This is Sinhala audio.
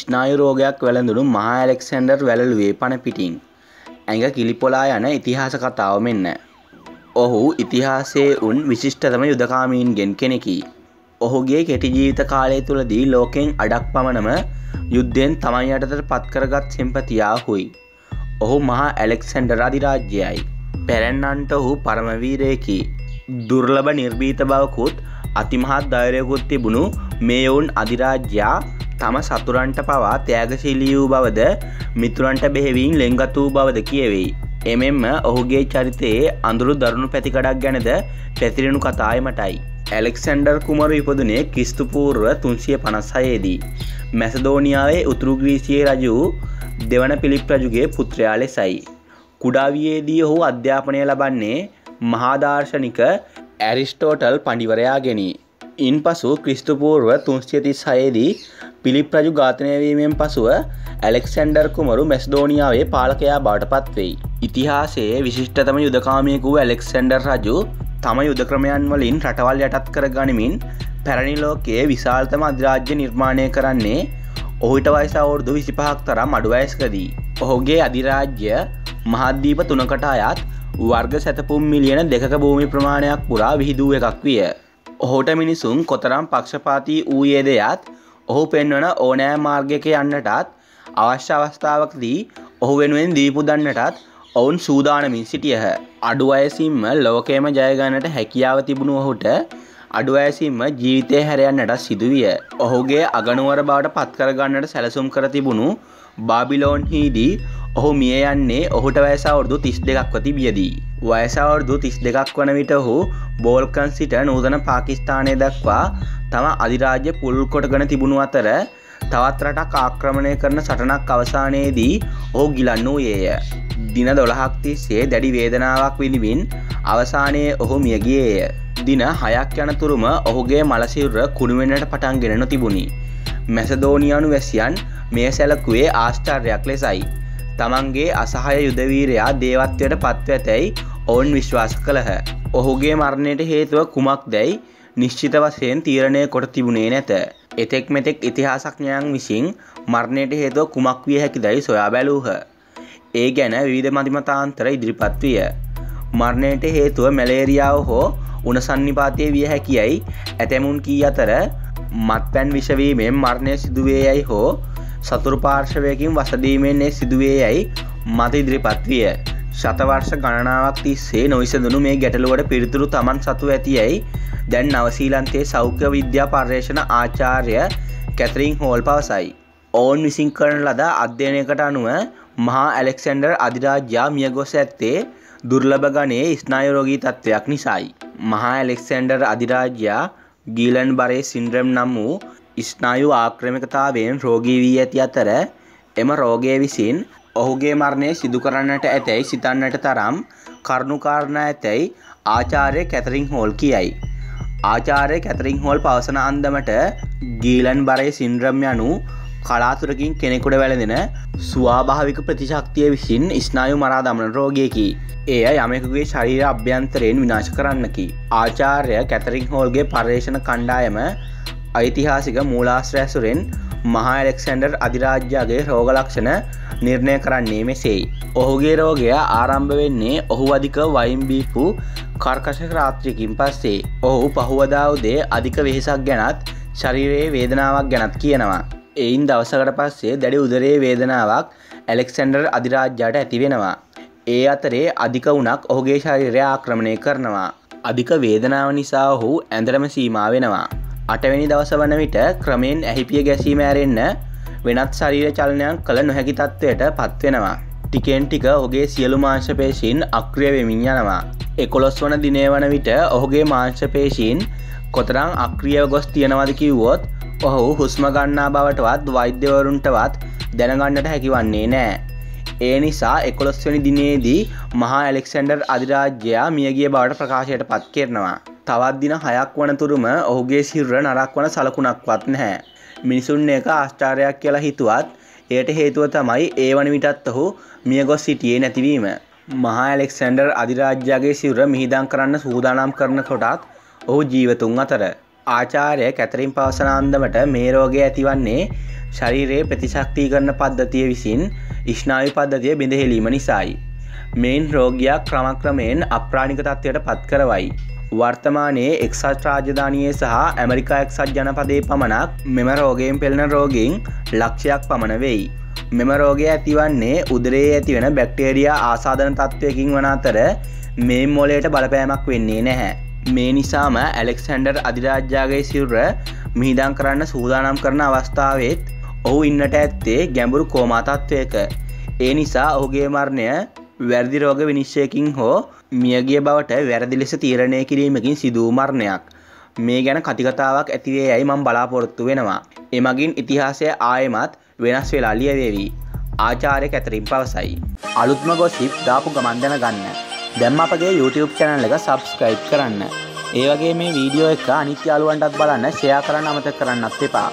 ස්නායු රෝගයක් වැළඳුණු මහා ඇලෙක්සැන්ඩර් වැළලුවේ පණ පිටින්. ඇඟ කිලිපොලා යන ඉතිහාස කතාව මෙන්න. ඔහු ඉතිහාසයේ උන් විශිෂ්ටතම යුදකාමීන්ගෙන් කෙනෙකි. ඔහුගේ කෙටි ජීවිත කාලය තුළදී ලෝකෙන් අඩක් පමණම යුද්ධයෙන් තමන් යටතට පත්කරගත් සෙම්පතියා හුයි. ඔහු මහා ඇලෙක්සැන්ඩර් අධිරාජ්‍යයයි. පැරැන්නන්ට ඔහු පරමවීරයකි. දුර්ලභ නිර්භීත බවකුත් අතිමහත් දෛරයකුත් තිබුණු මේ ඔවුන් අධිරාජ්‍යයා තම සතුරන්ට පවා ත්‍යෑගශීලී වූ බවද මිතුරන්ට බෙහෙවින් ලෙංගත් වූ බවද කියවෙයි. එමෙන්ම ඔහුගේ චරිතයේ අඳුරු දරුණු පැතිකඩක් ගැනද පැතිරෙනු කතායමටයි. ඇලෙක්සැන්ඩර් කුමරු ඉපදුනේ ක්‍රිස්තුපූර්ව තුන්සිය පනස්සයේදී. මැසදෝනියාවේ උතුරුග්‍රීසියේ රජු දෙවන පිළිප් රජුගේ පුත්‍රයා ලෙසයි. කුඩාවියේදී ඔහු අධ්‍යාපනය ලබන්නේ මහාදර්ශනික ඇරිස්ටෝටල් පඩිවරයාගෙනී. ඉන් පසු ක්‍රිස්තුපූර්ව තුන්ස්්‍යතිස් හයේදී පිළිප් රජු ඝාතනයවීමෙන් පසුව ඇලෙක්සැන්ඩර් කුමරු මැස්දෝනියාවේ පාලකයා බාට පත්වෙයි. ඉතිහාසයේ විශිෂ්ටතම යුදකාමයකු ඇලෙක්සැන්ඩර් රජු තම යුදක්‍රමයන් වලින් රටවල් යටත් කර ගනිමින් පැරණිලෝකයේ විශාල්තම අධරාජ්‍ය නිර්මාණය කරන්නේ ඔහුට වයිසවුරුදු විසිපහක් තරම් අඩුවයස්කදී. ඔහුගේ අධිරාජ්‍ය මහද්දීප තුනකට අයත් වර්ග සැතපුම් මිලියන දෙක භූමි ප්‍රමාණයක් පුරා විහිදුව එකක් විය. ඔහුට මිනිසුන් කොතරම් පක්ෂපාතිී වූයේ දෙයත් ඔහු පෙන්වන ඕනෑ මාර්ගක යන්නටත් අවශ්‍ය අවස්ථාවකදී ඔහු වෙනුවෙන් දීපු දන්නටත් ඔවුන් සූදානමින් සිටියහ. අඩුවයසිම්ම ලෝකේම ජයගන්නට හැකියාව තිබුණු ඔහුට අඩුවෑසිම්ම ජීවිතය හැරයන්නට සිදුවිය. ඔහුගේ අගනුවර බවට පත්කරගන්නට සැලසුම් කර තිබුණු බාබිලෝන්හිදී ඔහු මිය යන්නේ ඔහුට වයසවුරුදු තිස් දෙකක්ව තිබියදී. වයසවුරුදු තිස් දෙකක් වන විට ඔහු බෝල්කන් සිට නූතන පාකිස්ථානය දක්වා තම අධිරාජ්‍ය පුල් කොටගන තිබුණු අතර තවත් රටක් ආක්‍රමණය කරන සටනක් අවසානයේදී ඔහු ගිලන්න වූයේය. දින දොළහක් තිස්සේ දැඩි වේදනාවක් විනිවින් අවසානයේ ඔහු මියගියේය. දින හයක් යනතුරුම ඔහුගේ මලසිවර කුණුවෙනට පටන්ගෙනනු තිබුණි. මැසදෝනියානු වැසියන් මේ සැලකුවේ ආශ්චර්යක් ලෙසයි. තමන්ගේ අසහය යුදවීරයා දේවත්වයට පත්ව ඇතැයි ඔවුන් විශ්වාස කළහ. ඔහුගේ මරණයට හේතුව කුමක් දැයි නිශ්චිත වසයෙන් තීරණය කොට තිබුණේ නැත. එතෙක් මෙතෙක් ඉතිහාසක්ඥයන් විසින් මරණයට හේතුව කුමක් විය හැකි දැයි සොයා බැලූහ. ඒ ගැන විවිධ මතිමතාන්තර ඉදිරිපත් විය. මරණයට හේතුව මැලේරියාව හෝ උනසන්නිපාතය විය හැකියයි ඇතැමුන් කී අතර මත්පැන් විෂවීමෙන් මරණය සිදුවේ යැයි හෝ සතුරු පාර්ශවයකින් වසදීමෙන්නේ සිදුවේ යැයි මත ඉදිරිපත් විය. ශතවර්ෂ ගණනාවක් තිස්සේ නොවිසඳනු මේ ගැටලුවට පිරිතුරු තමන් සතු ඇතියැයි දැන් නවසීලන්තේ සෞඛ්‍ය විද්‍යා පර්යේෂණ ආචාර්ය කැතරිං හෝල් පවසයි. ඔවුන් විසින් කරන ලද අධ්‍යයනයකට අනුව මහා ඇලෙක්සැන්ඩර් අධිරාජ්‍යා මියගොස ඇත්තේ දුර්ලභ ගනයේ ස්නායරෝගී තත්ත්වයක් නිසායි. මහා ඇලෙක්සැන්ඩර් අධිරාජ්‍යා ගීලන් බරේ සින්ද්‍රම් නම් වූ ස්නායු ආක්‍රමිකතාවයෙන් රෝගී වී ඇති අතර එම රෝගය විසින් ඔහුගේ මරණය සිදු කරන්නට ඇතැයි සිතන්නට තරම් කරුණුකාරණ ඇතැයි ආචාරය කැතරිං හෝල් කියයි. ආචාරය කැතරිං හෝල් පවසන අන්දමට ගීලන් බරය සින්ද්‍රම් යනු කලාතුරකින් කෙනෙකුට වැළඳෙන ස්වාභාවික ප්‍රතිශක්තිය විසින් ස්නායු මරා දමන රෝගයකි. එය යමකුගේ ශරීර අභ්‍යන්තරයෙන් විනාශ කරන්නකි. ආචාර්ය කැතරිං හෝල්ගේ පර්යේෂණ කණ්ඩායම ඓතිහාසික මූලාශ්‍රෑසුරෙන් මහා ඇලෙක්සැන්ඩර් අධිරාජ්‍යගේ රෝගලක්ෂණ නිර්ණය කරන්නේ මෙසේයි. ඔහුගේ රෝගය ආරම්භ වෙන්නේ ඔහු අධික වයිම්බීපු කර්කශක රාත්‍රියකින් පස්සේ. ඔහු පහුවදාවදේ අධික වෙහෙසක් ගැනත් ශරීරයේ වේදනාවක් ගැනත් කියනවා. එයින් දවසකට පස්සේ දැඩි උදරයේ වේදනාවක් ඇලෙක්සැන්ඩර් අධිරාජ්‍යාට ඇතිවෙනවා. ඒ අතරේ අධික වුණක් ඔහුගේ ශරීරය ආක්‍රමණය කරනවා. අධික වේදනාව නිසා ඔහු ඇඳරම සීමා වෙනවා. අටවැනි දවස වන විට ක්‍රමයෙන් ඇහිපිය ගැසීම ඇරෙන්න වෙනත් ශරීර චලනයක් කළ නොහැකි තත්ත්වයට පත්වෙනවා. ටිකෙන් ටික ඔහුගේ සියලු මාංශපේශීන් අක්‍රිය වෙමින් යනවා. එකොළොස් වන දිනය වන විට ඔහුගේ මාංශපේශීන් කොතරං අක්‍රියව ගොස් තියෙනවද කිව්වොත් ඔහු හුස්ම ගන්නා බවටවත් වෛද්‍යවරුන්ටවත් දැනගන්නට හැකිවන්නේ නෑ. ඒ නිසා එකොළොස්වනි දිනේදී මහා ඇලෙක්සැන්ඩර් අධිරාජ්‍යයා මියගිය බවට ප්‍රකාශයට පත් කරනවා. තවත් දින හයක් වනතුරුම ඔහුගේ සිරුර නරක් වන සලකුණක්වත් නැහැ. මිනිසුන් එක ආශ්චාරයක් කියලා හිතුවත් එයට හේතුව තමයි ඒ වන විටත් ඔහු මියගොස් සිටියේ නැතිවීම. මහා ඇලෙක්සැන්ඩර් අධිරාජ්‍යගේ සිවර මිහිදං කරන්න සූදානම් කරන කොටත් ඔහු ජීවතුන් අතර. ආචාරය කැතරින් පවසන අන්දමට මේ රෝගය ඇතිවන්නේ ශරීරයේ ප්‍රතිශක්තිී කරන පද්ධතිය විසින් ඉශ්නාවි පද්ධතිය බිඳහෙලීම නිසායි. මෙයින් රෝගයක් ක්‍රමක්‍රමයෙන් අප්‍රාණික තත්වයට පත් කරවයි. වර්තමානයේ එක්සත් රාජධානයේ සහ ඇමරිකා එක්සත් ජනපදේ පමණක් මෙම රෝගයෙන් පෙළෙන රෝගින් ලක්ෂයක් පමණ වෙයි. මෙම රෝගය ඇතිවන්නේ උදරේ ඇතිවෙන බැක්ටේරියා ආසාධන තත්ත්වයකින් වන අතර මේ මොලයට බලපෑමක් වෙන්නේ නැහැ. මේ නිසාම ඇලෙක්සැන්ඩර් අධිරාජ්‍යාගේ සිවර මිහිදං කරන්න සූදානම් කරන අවස්ථාවත් ඔහු ඉන්නට ඇත්තේ ගැඹුරු කෝමාතත්වයක. ඒ නිසා ඔහුගේ මරණය වැරදි රෝග විනිශ්චයකින් හෝ මියගිය බවට වැරදි ලෙස තීරණය කිරීමකින් සිදූ මරණයක්. මේ ගැන කතිකතාවක් ඇතිවේ යැයි මං බලාපොරොත්තු වෙනවා. එමගින් ඉතිහාසය ආයමත් වෙනස් වෙලා ලියවේවී. ආචාරය ඇතරින් පවසයි. අලුත්ම ගොසිප් දාපු ගමන්දන ගන්න. දැම් අපගේ YouTube චැනල් එක සබස්ක්‍රයිබ් කරන්න. ඒවගේ මේ වීඩියෝ එක අනිත්‍යාලුවන්ටත් බලන්න ෂයා කරන්න අමත කරන්නත් එපා.